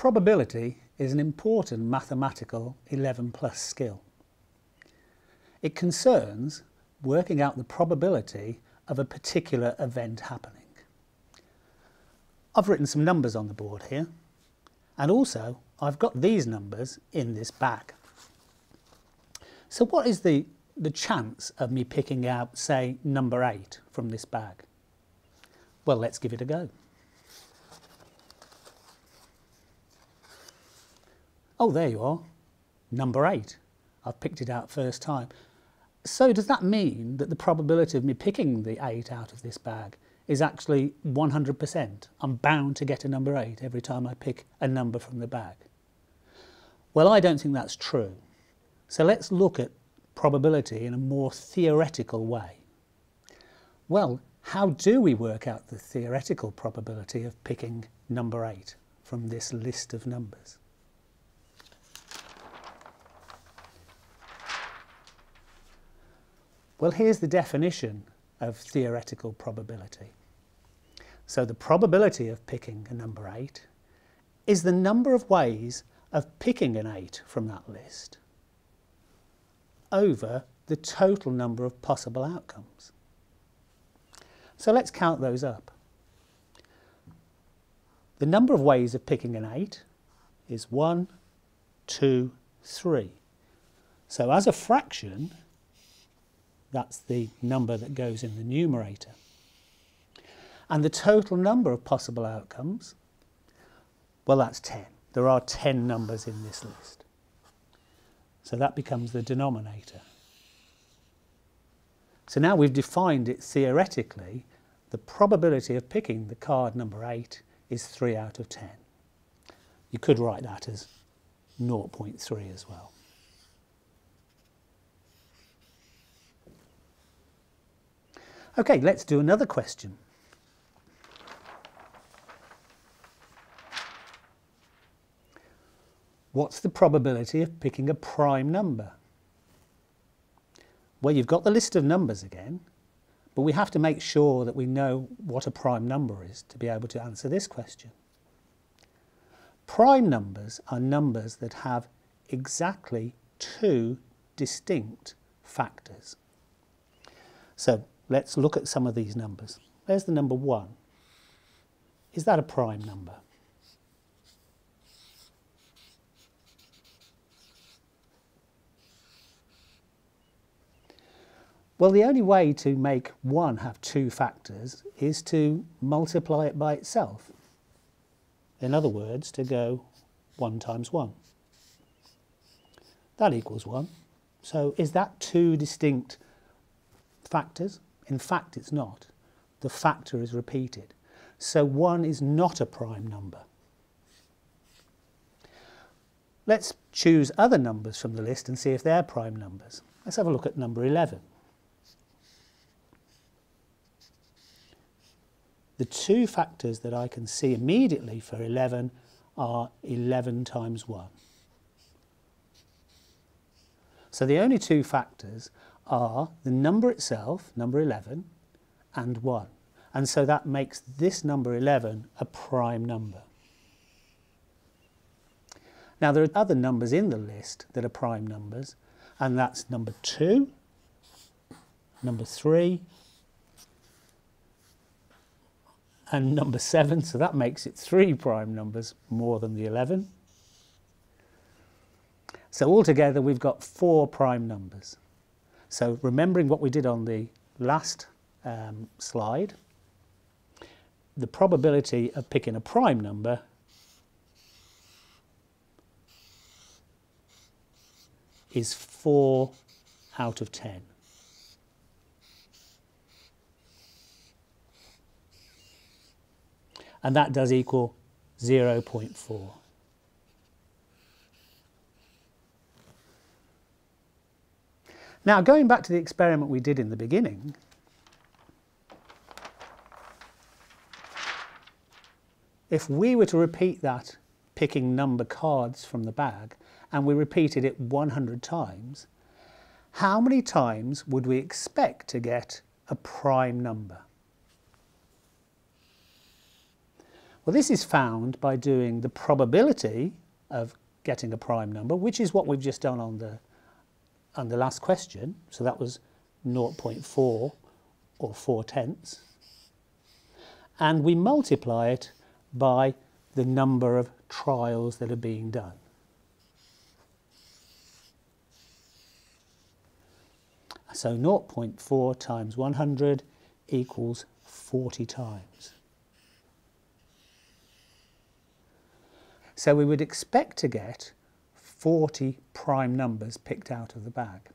Probability is an important mathematical 11 plus skill. It concerns working out the probability of a particular event happening. I've written some numbers on the board here and also I've got these numbers in this bag. So what is the, the chance of me picking out, say, number 8 from this bag? Well, let's give it a go. Oh, there you are, number eight. I've picked it out first time. So does that mean that the probability of me picking the eight out of this bag is actually 100%? I'm bound to get a number eight every time I pick a number from the bag. Well, I don't think that's true. So let's look at probability in a more theoretical way. Well, how do we work out the theoretical probability of picking number eight from this list of numbers? Well, here's the definition of theoretical probability. So the probability of picking a number 8 is the number of ways of picking an 8 from that list over the total number of possible outcomes. So let's count those up. The number of ways of picking an 8 is 1, 2, 3. So as a fraction, that's the number that goes in the numerator. And the total number of possible outcomes, well, that's 10. There are 10 numbers in this list. So that becomes the denominator. So now we've defined it theoretically, the probability of picking the card number 8 is 3 out of 10. You could write that as 0.3 as well. Okay, let's do another question. What's the probability of picking a prime number? Well, you've got the list of numbers again, but we have to make sure that we know what a prime number is to be able to answer this question. Prime numbers are numbers that have exactly two distinct factors. So Let's look at some of these numbers. There's the number 1. Is that a prime number? Well, the only way to make 1 have two factors is to multiply it by itself. In other words, to go 1 times 1. That equals 1. So is that two distinct factors? In fact, it's not. The factor is repeated. So 1 is not a prime number. Let's choose other numbers from the list and see if they're prime numbers. Let's have a look at number 11. The two factors that I can see immediately for 11 are 11 times 1. So the only two factors are the number itself, number 11, and 1. And so that makes this number 11 a prime number. Now there are other numbers in the list that are prime numbers, and that's number 2, number 3, and number 7, so that makes it three prime numbers more than the 11. So altogether we've got four prime numbers. So remembering what we did on the last um, slide, the probability of picking a prime number is 4 out of 10. And that does equal 0.4. Now, going back to the experiment we did in the beginning, if we were to repeat that picking number cards from the bag and we repeated it 100 times, how many times would we expect to get a prime number? Well, this is found by doing the probability of getting a prime number, which is what we've just done on the, on the last question. So that was 0.4 or 4 tenths. And we multiply it by the number of trials that are being done. So 0.4 times 100 equals 40 times. So we would expect to get 40 prime numbers picked out of the bag.